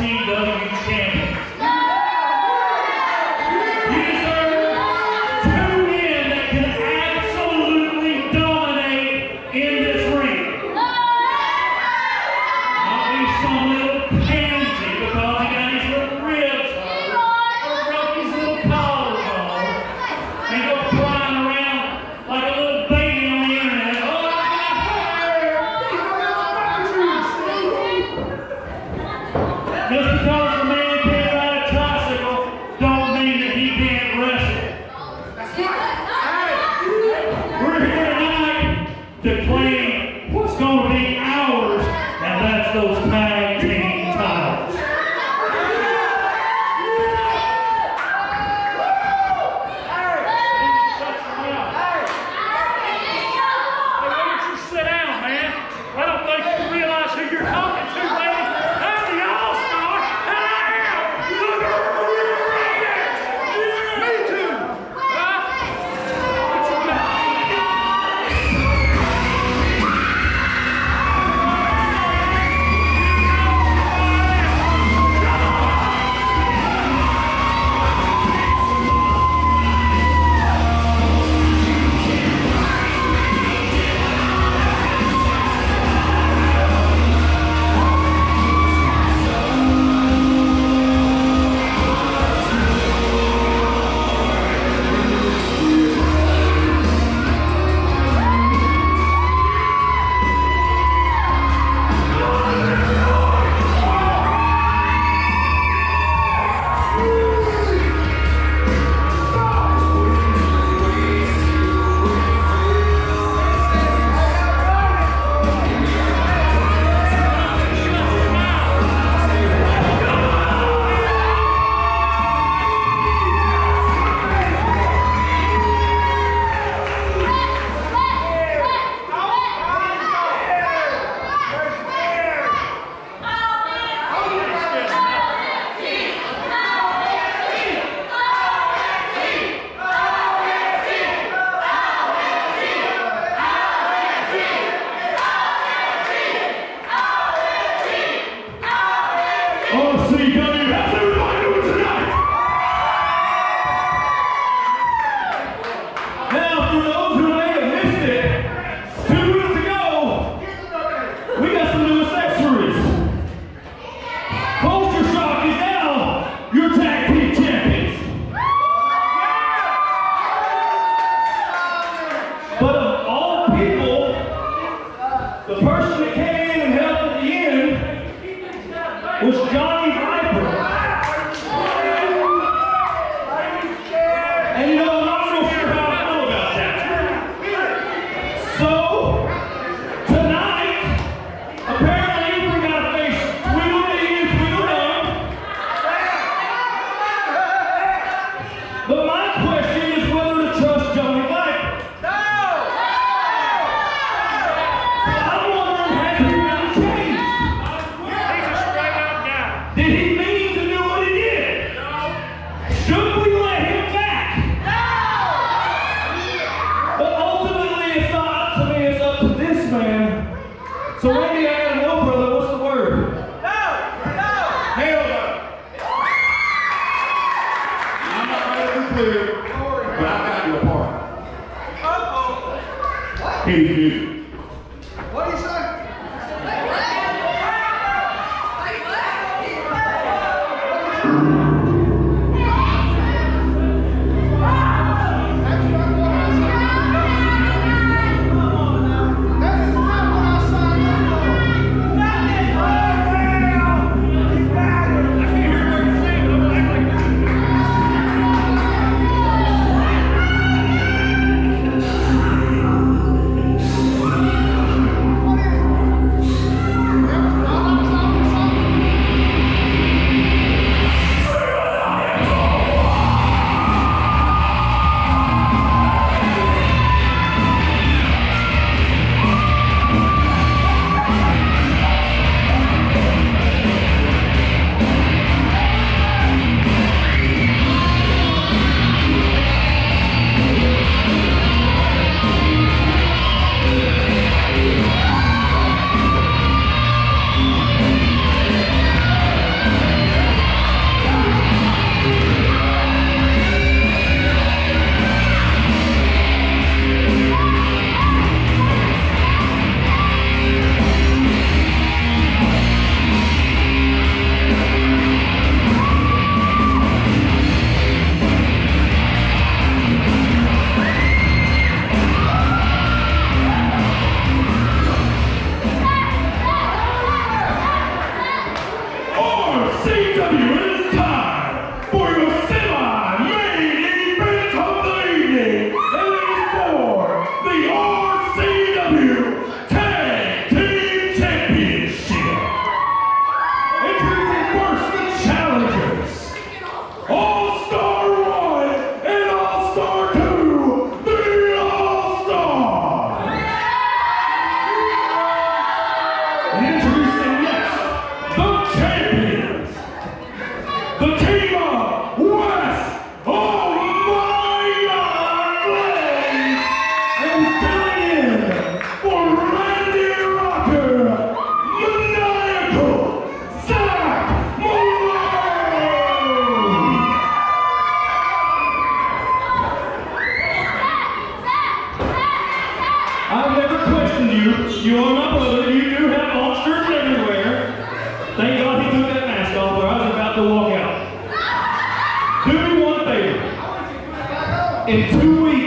RCW tonight He did. In two weeks,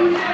You